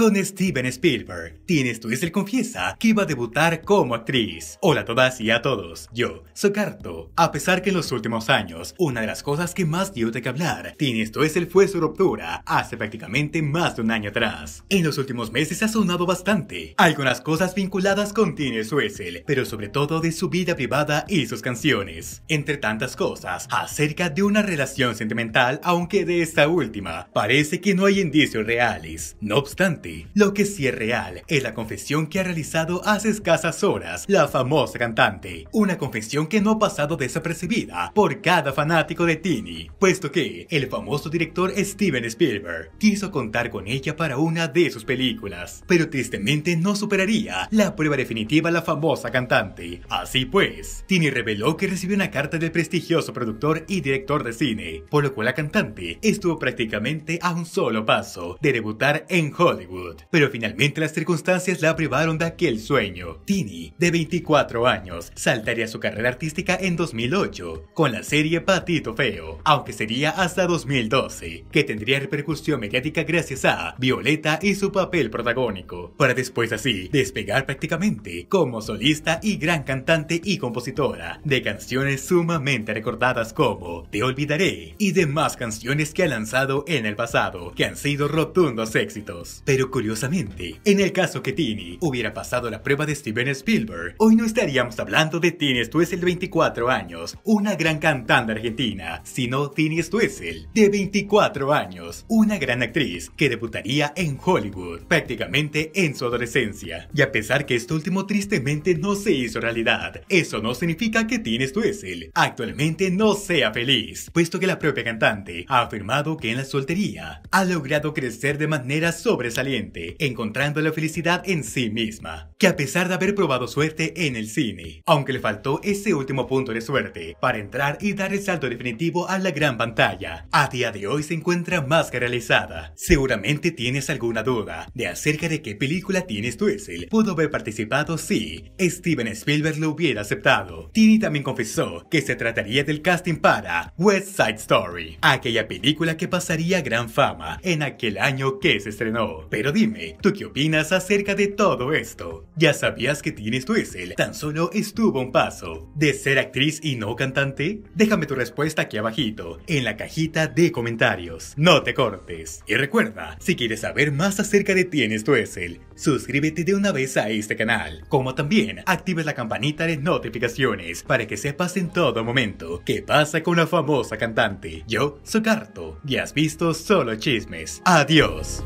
con Steven Spielberg. Tienes el confiesa que iba a debutar como actriz. Hola a todas y a todos, yo soy Carto. A pesar que en los últimos años, una de las cosas que más dio de que hablar, Tini el fue su ruptura hace prácticamente más de un año atrás. En los últimos meses ha sonado bastante. Algunas cosas vinculadas con Tini Stoessel, pero sobre todo de su vida privada y sus canciones. Entre tantas cosas, acerca de una relación sentimental, aunque de esta última, parece que no hay indicios reales. No obstante, lo que sí es real es la confesión que ha realizado hace escasas horas la famosa cantante. Una confesión que no ha pasado desapercibida por cada fanático de Tini, puesto que el famoso director Steven Spielberg quiso contar con ella para una de sus películas, pero tristemente no superaría la prueba definitiva la famosa cantante. Así pues, Tini reveló que recibió una carta del prestigioso productor y director de cine, por lo cual la cantante estuvo prácticamente a un solo paso de debutar en Hollywood. Pero finalmente las circunstancias la privaron de aquel sueño. Tini, de 24 años, saltaría su carrera artística en 2008 con la serie Patito Feo, aunque sería hasta 2012, que tendría repercusión mediática gracias a Violeta y su papel protagónico, para después así despegar prácticamente como solista y gran cantante y compositora de canciones sumamente recordadas como Te Olvidaré y demás canciones que ha lanzado en el pasado, que han sido rotundos éxitos. Pero curiosamente, en el caso que Tini hubiera pasado la prueba de Steven Spielberg, hoy no estaríamos hablando de Tini Stoessel de 24 años, una gran cantante argentina, sino Tini Stoessel de 24 años, una gran actriz que debutaría en Hollywood prácticamente en su adolescencia. Y a pesar que esto último tristemente no se hizo realidad, eso no significa que Tini Stoessel actualmente no sea feliz, puesto que la propia cantante ha afirmado que en la soltería ha logrado crecer de manera sobresaliente, encontrando la felicidad en sí misma, que a pesar de haber probado suerte en el cine, aunque le faltó ese último punto de suerte para entrar y dar el salto definitivo a la gran pantalla, a día de hoy se encuentra más que realizada. Seguramente tienes alguna duda de acerca de qué película tienes Stoessel pudo haber participado si Steven Spielberg lo hubiera aceptado. Tini también confesó que se trataría del casting para West Side Story, aquella película que pasaría gran fama en aquel año que se estrenó. Pero dime, ¿tú qué opinas acerca de todo esto? ¿Ya sabías que Tini Stoessel tan solo estuvo un paso de ser actriz y no cantante? Déjame tu respuesta aquí abajito, en la cajita de comentarios. No te cortes. Y recuerda, si quieres saber más acerca de Tini Stoessel, suscríbete de una vez a este canal, como también actives la campanita de notificaciones para que sepas en todo momento qué pasa con la famosa cantante. Yo soy Carto y has visto solo chismes. Adiós.